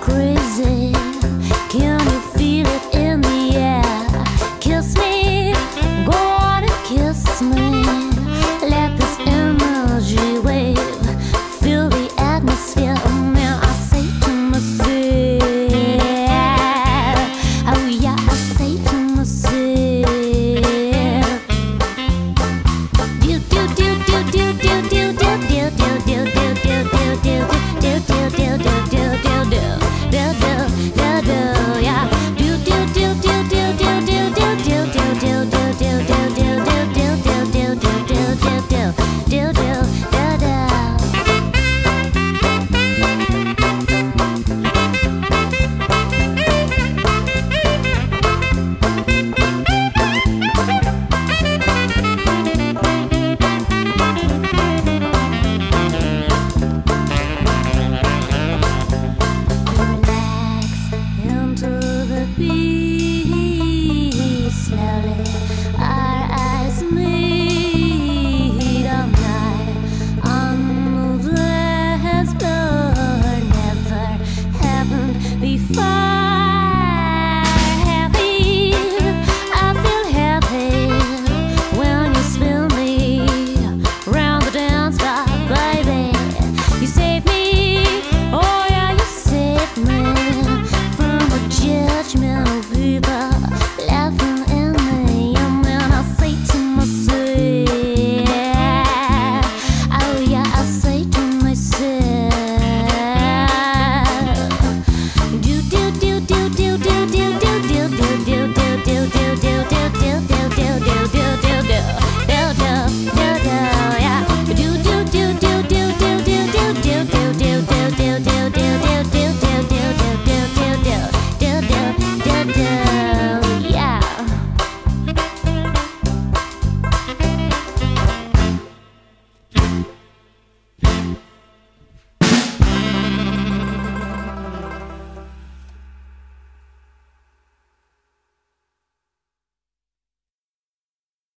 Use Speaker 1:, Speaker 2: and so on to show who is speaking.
Speaker 1: crazy